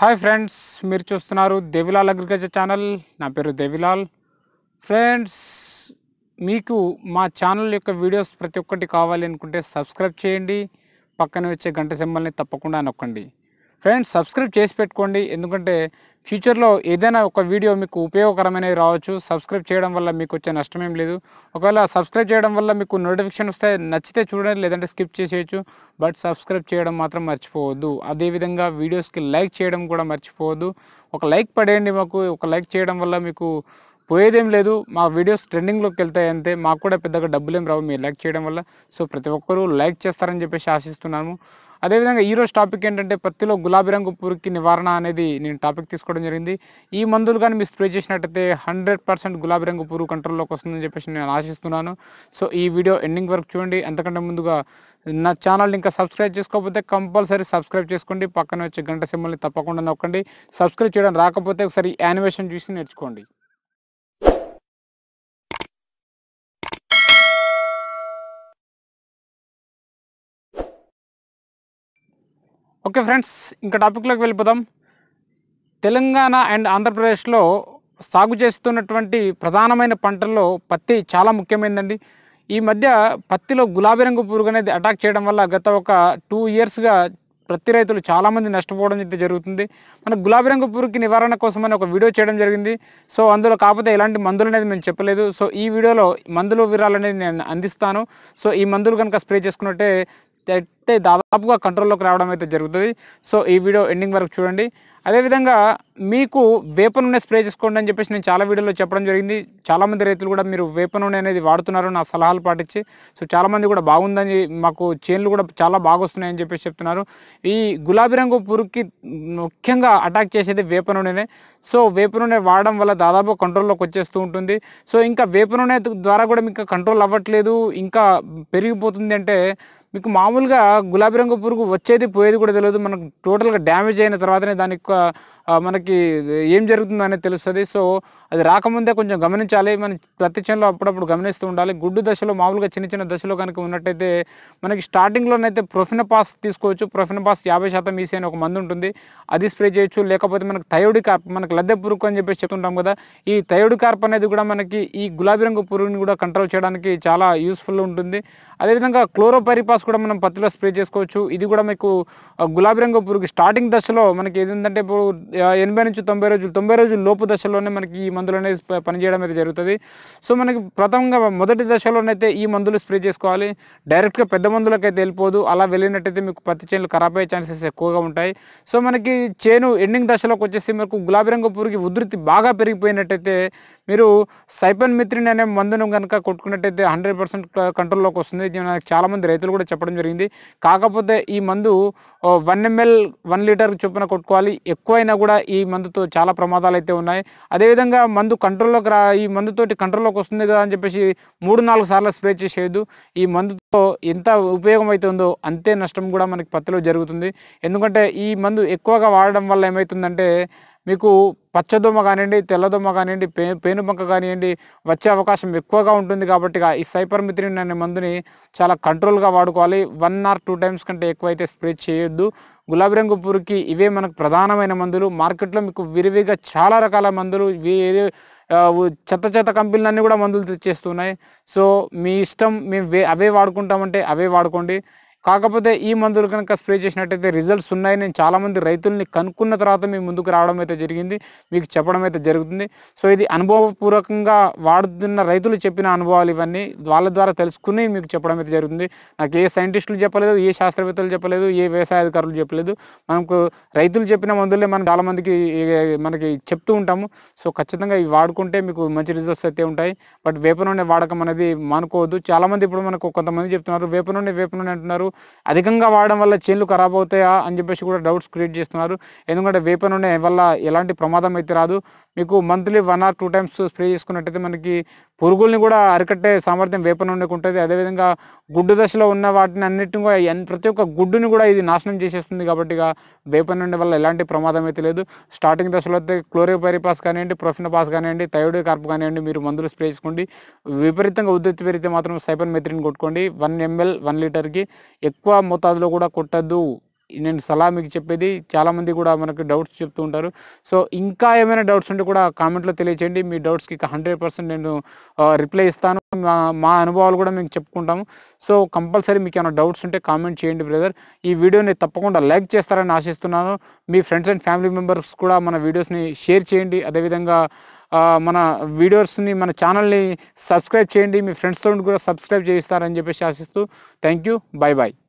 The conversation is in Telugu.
హాయ్ ఫ్రెండ్స్ మీరు చూస్తున్నారు దేవిలాల్ అగ్రికల్చర్ ఛానల్. నా పేరు దేవిలాల్. ఫ్రెండ్స్ మీకు మా ఛానల్ యొక్క వీడియోస్ ప్రతి ఒక్కటి కావాలి అనుకుంటే సబ్స్క్రైబ్ చేయండి. పక్కన వచ్చే గంట సింబల్ని తప్పకుండా నొక్కండి. ఫ్రెండ్స్ సబ్స్క్రైబ్ చేసి పెట్టుకోండి. ఎందుకంటే ఫ్యూచర్లో ఏదైనా ఒక వీడియో మీకు ఉపయోగకరమైనవి రావచ్చు. సబ్స్క్రైబ్ చేయడం వల్ల మీకు వచ్చే నష్టం ఏం లేదు. ఒకవేళ సబ్స్క్రైబ్ చేయడం వల్ల మీకు నోటిఫికేషన్ వస్తే నచ్చితే చూడండి లేదంటే స్కిప్ చేసేయచ్చు. బట్ సబ్స్క్రైబ్ చేయడం మాత్రం మర్చిపోవద్దు. అదేవిధంగా వీడియోస్కి లైక్ చేయడం కూడా మర్చిపోవద్దు. ఒక లైక్ పడేయండి మాకు. ఒక లైక్ చేయడం వల్ల మీకు పోయేదేం లేదు. మా వీడియోస్ ట్రెండింగ్లోకి వెళ్తాయి అంతే. మాకు కూడా పెద్దగా డబ్బులేం రావు. మీరు లైక్ చేయడం వల్ల. సో ప్రతి ఒక్కరూ లైక్ చేస్తారని చెప్పేసి ఆశిస్తున్నాము. అదేవిధంగా ఈరోజు టాపిక్ ఏంటంటే పత్తిలో గులాబీ రంగు పురుగుకి నివారణ అనేది నేను టాపిక్ తీసుకోవడం జరిగింది. ఈ మందులు కానీ మీరు స్ప్రే చేసినట్టయితే హండ్రెడ్ పర్సెంట్ గులాబీ రంగు పురుగు కంట్రోల్లోకి వస్తుందని చెప్పేసి నేను ఆశిస్తున్నాను. సో ఈ వీడియో ఎండింగ్ వరకు చూడండి. అంతకంటే ముందుగా నా ఛానల్ ఇంకా సబ్స్క్రైబ్ చేసుకోకపోతే కంపల్సరీ సబ్స్క్రైబ్ చేసుకోండి. పక్కన వచ్చే గంట సింబల్ని తప్పకుండా నొక్కండి. సబ్స్క్రైబ్ చేయడం రాకపోతే ఒకసారి యానిమేషన్ చూసి నేర్చుకోండి. ఓకే ఫ్రెండ్స్ ఇంకా టాపిక్లోకి వెళ్ళిపోదాం. తెలంగాణ అండ్ ఆంధ్రప్రదేశ్లో సాగు చేస్తున్నటువంటి ప్రధానమైన పంటల్లో పత్తి చాలా ముఖ్యమైనదండి ఈ మధ్య పత్తిలో గులాబీ రంగు పురుగు అనేది అటాక్ చేయడం వల్ల గత ఒక టూ ఇయర్స్గా ప్రతి రైతులు చాలామంది నష్టపోవడం అయితే జరుగుతుంది. మన గులాబీ రంగు పురుగుకి నివారణ కోసమని ఒక వీడియో చేయడం జరిగింది. సో అందులో కాకపోతే ఎలాంటి మందులు అనేది మేము చెప్పలేదు. సో ఈ వీడియోలో మందులు వివరాలు అనేది నేను అందిస్తాను. సో ఈ మందులు కనుక స్ప్రే చేసుకున్నట్టే అయితే దాదాపుగా కంట్రోల్లోకి రావడం అయితే జరుగుతుంది. సో ఈ వీడియో ఎండింగ్ వరకు చూడండి. అదేవిధంగా మీకు వేప నూనె స్ప్రే చేసుకోండి అని చెప్పేసి నేను చాలా వీడియోలో చెప్పడం జరిగింది. చాలామంది రైతులు కూడా మీరు వేప నూనె అనేది వాడుతున్నారు నా సలహాలు పాటించి సో చాలామంది కూడా బాగుందని మాకు చేన్లు కూడా చాలా బాగా వస్తున్నాయని చెప్పేసి చెప్తున్నారు. ఈ గులాబీ రంగు పురుగుకి ముఖ్యంగా అటాక్ చేసేది వేప నూనెనే. సో వేప నూనె వాడడం వల్ల దాదాపు కంట్రోల్లోకి వచ్చేస్తూ ఉంటుంది. సో ఇంకా వేప నూనె ద్వారా కూడా మీకు కంట్రోల్ అవ్వట్లేదు ఇంకా పెరిగిపోతుంది అంటే మీకు మామూలుగా గులాబీ రంగు పురుగు వచ్చేది పోయేది కూడా తెలియదు మనకు టోటల్గా డ్యామేజ్ అయిన తర్వాతనే దానికి యొక్క మనకి ఏం జరుగుతుందో అనేది తెలుస్తుంది. సో అది రాకముందే కొంచెం గమనించాలి. మన ప్రతి క్షణంలో అప్పుడప్పుడు గమనిస్తూ ఉండాలి. గుడ్డు దశలో మామూలుగా చిన్న చిన్న దశలో కనుక ఉన్నట్టయితే మనకి స్టార్టింగ్లోనైతే ప్రొఫినపాస్ తీసుకోవచ్చు. ప్రొఫినపాస్ యాభై శాతం ఈసీ అని ఒక మందు ఉంటుంది. అది స్ప్రే చేయొచ్చు. లేకపోతే మనకు థయోడి కార్ప్ మనకు లద్దె పురుగు అని చెప్పేసి చెప్తుంటాం కదా ఈ థయోడి కార్ప్ అనేది కూడా మనకి ఈ గులాబీ రంగు పురుగుని కూడా కంట్రోల్ చేయడానికి చాలా యూస్ఫుల్ ఉంటుంది. అదేవిధంగా క్లోరోపరిపాస్ కూడా మనం పత్తిలో స్ప్రే చేసుకోవచ్చు. ఇది కూడా మీకు గులాబీ రంగు పురుగు స్టార్టింగ్ దశలో మనకి ఏంటంటే ఇప్పుడు ఎనభై నుంచి తొంభై రోజులు తొంభై రోజుల లోపు దశలోనే మనకి ఈ మందులు అనేది పనిచేయడం అయితే జరుగుతుంది. సో మనకి ప్రథమంగా మొదటి దశలోనైతే ఈ మందులు స్ప్రే చేసుకోవాలి. డైరెక్ట్గా పెద్ద మందులకైతే వెళ్ళిపోదు. అలా వెళ్ళినట్టయితే మీకు పత్తి చేనులు ఖరాబ్ అయ్యే ఛాన్సెస్ ఎక్కువగా ఉంటాయి. సో మనకి చేను ఎండింగ్ దశలోకి వచ్చేసి మనకు గులాబీ రంగు పురుగు ఉధృతి బాగా పెరిగిపోయినట్టయితే మీరు సైపన్ మిత్రిన్ అనే మందును కనుక కొట్టుకున్నట్టయితే హండ్రెడ్ పర్సెంట్ కంట్రోల్లోకి వస్తుంది. నాకు చాలామంది రైతులు కూడా చెప్పడం జరిగింది. కాకపోతే ఈ మందు వన్ ఎంఎల్ వన్ లీటర్ చొప్పున కొట్టుకోవాలి. ఎక్కువైనా కూడా ఈ మందుతో చాలా ప్రమాదాలు అయితే ఉన్నాయి. అదేవిధంగా మందు కంట్రోల్లోకి రా ఈ మందుతోటి కంట్రోల్లోకి వస్తుంది కదా అని చెప్పేసి మూడు నాలుగు సార్లు స్ప్రే చేసేయద్దు. ఈ మందుతో ఎంత ఉపయోగం అవుతుందో అంతే నష్టం కూడా మనకి పత్తిలో జరుగుతుంది. ఎందుకంటే ఈ మందు ఎక్కువగా వాడడం వల్ల ఏమవుతుందంటే మీకు పచ్చదోమ కానివ్వండి తెల్లదోమ కానివ్వండి పే పేనుబంక కానివ్వండి వచ్చే అవకాశం ఎక్కువగా ఉంటుంది కాబట్టి ఇక ఈ సైపర్మిత్రిన్ అనే మందుని చాలా కంట్రోల్గా వాడుకోవాలి. వన్ ఆర్ టూ టైమ్స్ కంటే ఎక్కువ అయితే స్ప్రే చేయొద్దు. గులాబీ రంగు పురుకి ఇవే మనకు ప్రధానమైన మందులు. మార్కెట్లో మీకు విరివిగా చాలా రకాల మందులు ఇవి ఏదో చెత్త చెత్త కంపెనీలన్నీ కూడా మందులు తెచ్చేస్తున్నాయి. సో మీ ఇష్టం మేము వే అవే వాడుకుంటామంటే అవే వాడుకోండి. కాకపోతే ఈ మందులు కనుక స్ప్రే చేసినట్టయితే రిజల్ట్స్ ఉన్నాయి. నేను చాలామంది రైతుల్ని కనుక్కున్న తర్వాత మీ ముందుకు రావడం అయితే జరిగింది. మీకు చెప్పడం అయితే జరుగుతుంది. సో ఇది అనుభవపూర్వకంగా వాడుతున్న రైతులు చెప్పిన అనుభవాలు ఇవన్నీ. వాళ్ళ ద్వారా తెలుసుకుని మీకు చెప్పడం అయితే జరుగుతుంది. నాకు ఏ సైంటిస్టులు చెప్పలేదు ఏ శాస్త్రవేత్తలు చెప్పలేదు ఏ వ్యవసాయ అధికారులు చెప్పలేదు. మనకు రైతులు చెప్పిన మందులే మనం చాలామందికి మనకి చెప్తూ ఉంటాము. సో ఖచ్చితంగా ఇవి వాడుకుంటే మీకు మంచి రిజల్ట్స్ అయితే ఉంటాయి. బట్ వేప నూనె వాడకం అనేది మానుకోవద్దు. చాలామంది ఇప్పుడు మనకు కొంతమంది చెప్తున్నారు వేప నూనె వేప నూనె అంటున్నారు. అధికంగా వాడడం వల్ల చేన్లు ఖరాబ్ అవుతాయా అని చెప్పేసి కూడా డౌట్స్ క్రియేట్ చేస్తున్నారు. ఎందుకంటే వేప నూనె వల్ల ఎలాంటి ప్రమాదం అయితే రాదు. మీకు monthly one or two times spray చేసుకున్నట్టయితే మనకి పురుగుల్ని కూడా అరికట్టే సామర్థ్యం వేప నూనెకు ఉంటుంది. అదేవిధంగా గుడ్డు దశలో ఉన్న వాటిని అన్నిటిని కూడా ప్రతి ఒక్క గుడ్డుని కూడా ఇది నాశనం చేసేస్తుంది కాబట్టి ఇక వేప వల్ల ఎలాంటి ప్రమాదం అయితే లేదు. స్టార్టింగ్ దశలో అయితే క్లోరోపైరిపాస్ కానివ్వండి ప్రొఫినపాస్ కానివ్వండి థైరాయిడ్ కార్ప్ కానివ్వండి మీరు మందులు స్ప్రే చేసుకోండి. విపరీతంగా ఉద్ధృతి పెరిగితే మాత్రం సైపన్ మెత్రిన్ కొట్టుకోండి. వన్ ఎంఎల్ వన్ లీటర్కి ఎక్కువ మోతాదులో కూడా కొట్టద్దు. నేను సలహా మీకు చెప్పేది చాలామంది కూడా మనకు డౌట్స్ చెప్తూ ఉంటారు. సో ఇంకా ఏమైనా డౌట్స్ ఉంటే కూడా కామెంట్లో తెలియచేయండి. మీ డౌట్స్కి హండ్రెడ్ పర్సెంట్ నేను రిప్లై ఇస్తాను. మా మా అనుభవాలు కూడా మేము చెప్పుకుంటాము. సో కంపల్సరీ మీకు ఏమైనా డౌట్స్ ఉంటే కామెంట్ చేయండి బ్రదర్ ఈ వీడియోని తప్పకుండా లైక్ చేస్తారని ఆశిస్తున్నాను. మీ ఫ్రెండ్స్ అండ్ ఫ్యామిలీ మెంబర్స్ కూడా మన వీడియోస్ని షేర్ చేయండి. అదేవిధంగా మన వీడియోస్ని మన ఛానల్ని సబ్స్క్రైబ్ చేయండి. మీ ఫ్రెండ్స్తో కూడా సబ్స్క్రైబ్ చేయిస్తారని చెప్పేసి ఆశిస్తూ. Thank you bye bye